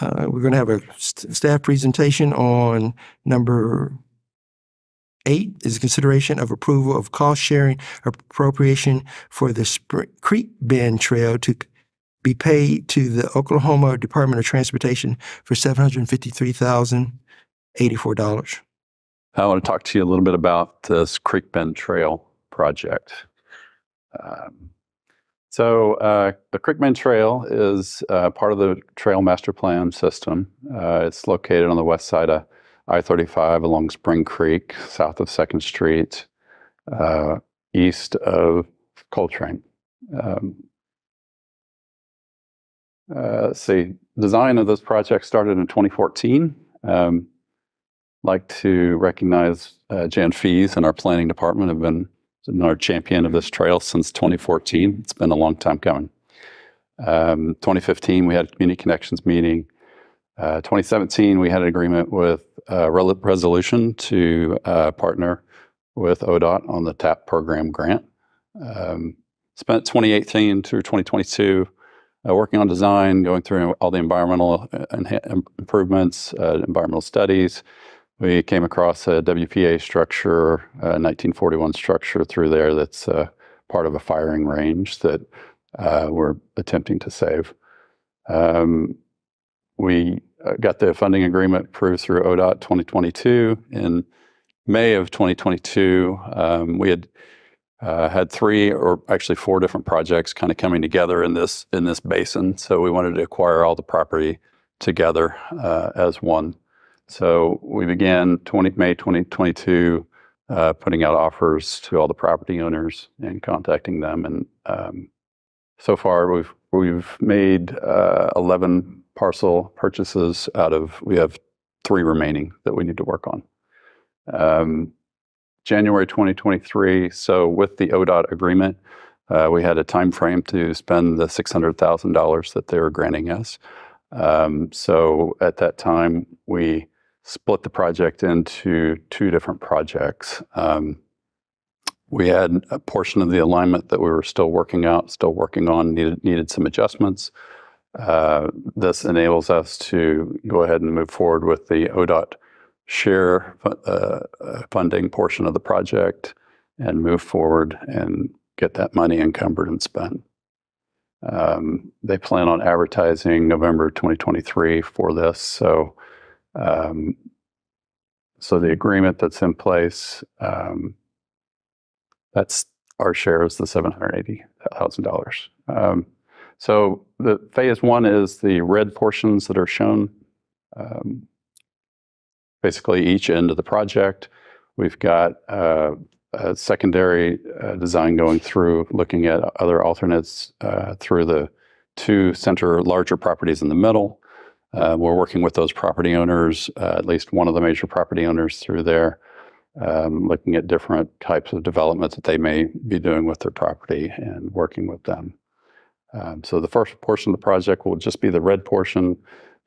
Uh, we're going to have a st- staff presentation on number eight is consideration of approval of cost sharing appropriation for the Spring Creek Bend Trail to be paid to the Oklahoma Department of Transportation for seven hundred fifty-three thousand eighty-four dollars. I want to talk to you a little bit about this Creek Bend Trail project. Um, so, uh, the Bend Trail is uh, part of the Trail Master Plan system. Uh, it's located on the west side of I 35 along Spring Creek, south of 2nd Street, uh, east of Coltrane. Um, uh, let's see, design of this project started in 2014. Um, like to recognize uh, Jan Fees and our planning department have been our champion of this trail since 2014. It's been a long time coming. Um, 2015, we had a community connections meeting. Uh, 2017, we had an agreement with uh, Resolution to uh, partner with ODOT on the TAP program grant. Um, spent 2018 through 2022 uh, working on design, going through all the environmental uh, improvements, uh, environmental studies, we came across a WPA structure, a 1941 structure through there that's uh, part of a firing range that uh, we're attempting to save. Um, we uh, got the funding agreement approved through ODOT 2022. In May of 2022, um, we had uh, had three or actually four different projects kind of coming together in this in this basin. So we wanted to acquire all the property together uh, as one. So we began 20, May 2022 uh, putting out offers to all the property owners and contacting them. And um, so far, we've we've made uh, 11 parcel purchases out of. We have three remaining that we need to work on. Um, January 2023. So with the ODOT agreement, uh, we had a time frame to spend the $600,000 that they were granting us. Um, so at that time, we split the project into two different projects. Um, we had a portion of the alignment that we were still working out, still working on, needed, needed some adjustments. Uh, this enables us to go ahead and move forward with the ODOT share uh, uh, funding portion of the project and move forward and get that money encumbered and spent. Um, they plan on advertising November 2023 for this. So um, so the agreement that's in place, um, that's our share is the seven hundred eighty thousand dollars. Um, so the phase one is the red portions that are shown. Um, basically, each end of the project. We've got uh, a secondary uh, design going through, looking at other alternates uh, through the two center larger properties in the middle. Uh, we're working with those property owners, uh, at least one of the major property owners through there, um, looking at different types of developments that they may be doing with their property and working with them. Um, so the first portion of the project will just be the red portion.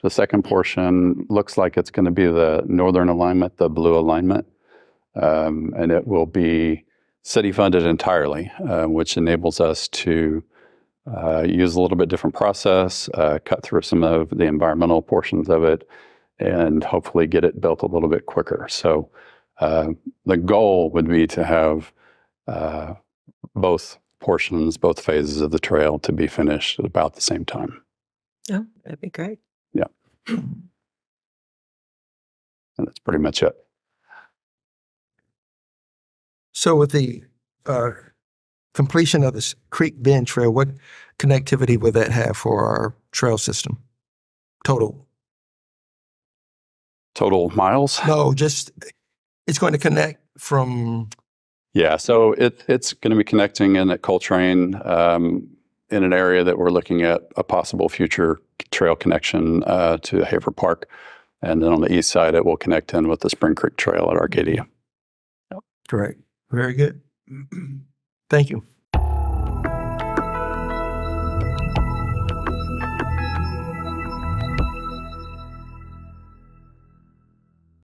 The second portion looks like it's going to be the northern alignment, the blue alignment, um, and it will be city funded entirely, uh, which enables us to uh, use a little bit different process, uh, cut through some of the environmental portions of it, and hopefully get it built a little bit quicker. So uh, the goal would be to have uh, both portions, both phases of the trail to be finished at about the same time. Oh, that'd be great. Yeah. And that's pretty much it. So with the uh, completion of this Creek Bend Trail, what connectivity would that have for our trail system? Total? Total miles? No, just it's going to connect from. Yeah, so it, it's going to be connecting in at Coltrane um, in an area that we're looking at a possible future trail connection uh, to Hafer Park. And then on the east side, it will connect in with the Spring Creek Trail at Arcadia. Correct. Very good. Thank you.